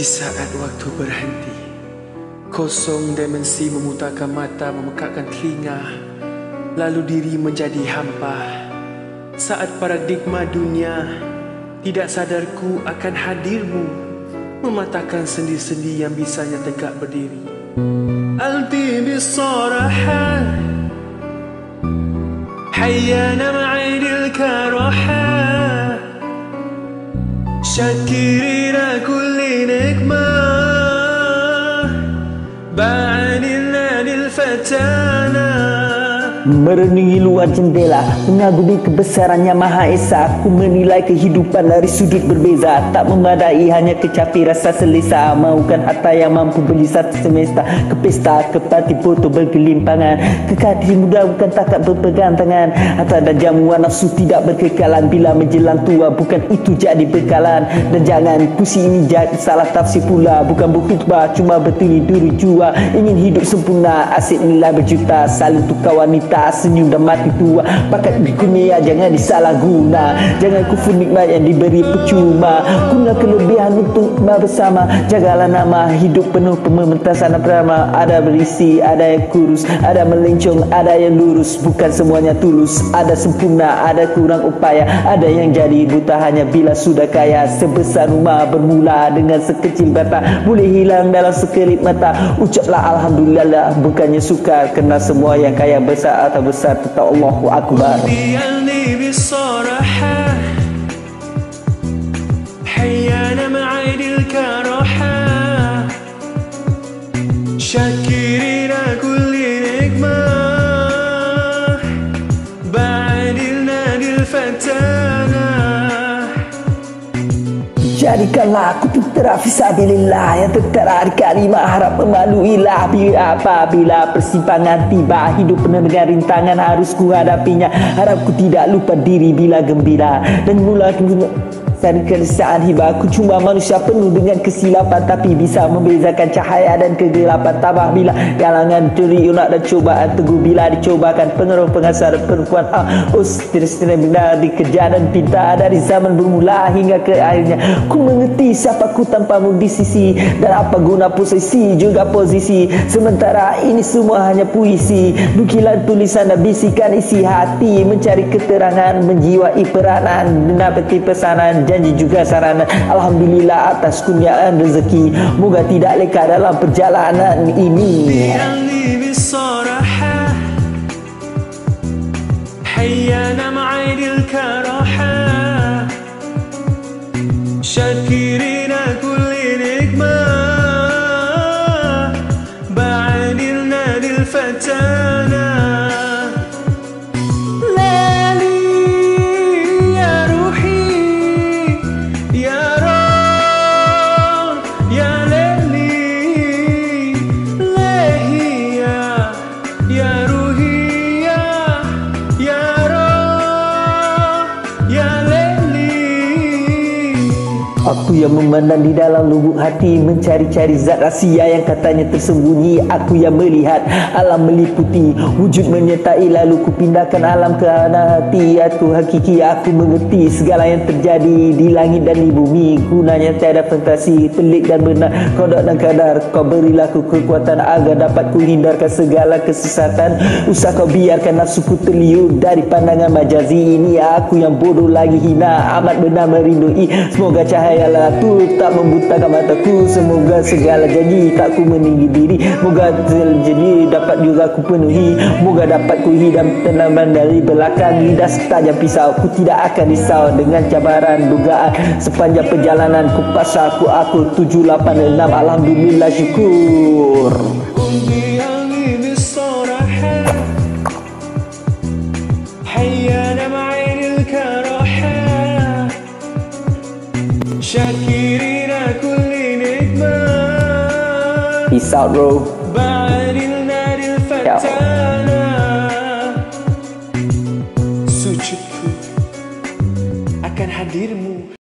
Di saat waktu berhenti Kosong dimensi memutakan mata Memekakkan telinga Lalu diri menjadi hampa Saat paradigma dunia Tidak sadarku akan hadirmu Mematahkan sendi-sendi yang bisanya tegak berdiri Albi bisaraha حيانا معين الكرحة شكرين كل باعني الليل الفتانا Merenungi luar jendela. Mengagumi kebesarannya Maha Esa. Aku menilai kehidupan dari sudut berbeza. Tak memadai hanya kecapi rasa selesa. Mahukan harta yang mampu beli satu semesta. Ke pesta, ke parti foto bergelimpangan. Kekati muda bukan takat berpegang tangan Harta dan jamuan nafsu tidak berkekalan. Bila menjelang tua bukan itu jadi bekalan. Dan jangan pusi ini jadi salah tafsir pula. Bukan berkhutbah cuma bertili duri jua. Ingin hidup sempurna asyik nilai berjuta. Saling tukar wanita tak senyum dan mati tua Pakat dunia jangan disalah guna. Jangan kufur nikmat yang diberi percuma. Guna kelebihan untuk bersama. Jagalah nama hidup penuh pementasan drama Ada berisi, ada yang kurus Ada melencong, ada yang lurus. Bukan semuanya tulus Ada sempurna, ada kurang upaya. Ada yang jadi buta hanya bila sudah kaya. Sebesar rumah bermula dengan sekecil bata Boleh hilang dalam sekelip mata. Ucaplah Alhamdulillah bukannya suka. Kerana semua yang kaya besar saat habis saat kita Allahu Akbar حيانا معاد الكراحة. شاكرين كل نجمة. بعد النادي الفتانة Jadikanlah aku tertera fisabilillah. Yang tertera di kalimah harap memaluilah Bila apabila persimpangan tiba. Hidup penuh dengan rintangan harus ku hadapinya. Harap ku tidak lupa diri bila gembira. Dan mula dan keresahan hibah Aku cuma manusia penuh dengan kesilapan. Tapi bisa membezakan cahaya dan kegelapan. Tabah bila galangan curi unak dan cobaan Teguh. Bila dicobakan pengaruh pengasar perempuan. Ah, Us terus benar dikejar dan pinta Dari zaman bermula hingga ke akhirnya. Ku mengerti siapa ku tanpamu di sisi Dan apa guna posisi juga posisi. Sementara ini semua hanya puisi. Nukilan tulisan dan bisikan isi hati. Mencari keterangan menjiwai peranan. Menapati pesanan janji juga sarana Alhamdulillah atas kurniaan rezeki Moga tidak leka dalam perjalanan ini ديالني بالصراحة حيانا معين الكرحة شاكرين كل نجمة بعانلنا للفتانة Aku yang memandang di dalam lubuk hati Mencari-cari zat rahsia yang katanya tersembunyi. Aku yang melihat alam meliputi. Wujud menyertai lalu ku pindahkan alam ke anak hati. Aku hakiki aku mengerti segala yang terjadi Di langit dan di bumi. Gunanya tiada fantasi Telik dan benar. Kodok dan kadar Kau berilah ku kekuatan Agar dapat ku hindarkan segala kesesatan. Usah kau biarkan nafsuku terliur Dari pandangan majazi Ini. Aku yang bodoh lagi hina Amat benar merindui. Semoga cahayalah tu tak membutakan mataku Semoga segala janji tak ku meninggi diri. Moga terjadi dapat juga ku penuhi. Moga dapat ku hidam tenaman dari belakang. Lidah setajam pisau Ku tidak akan risau dengan cabaran dugaan. Sepanjang perjalanan ku pasal ku aku 786 Alhamdulillah syukur peace out bro Ciao. Akan hadirmu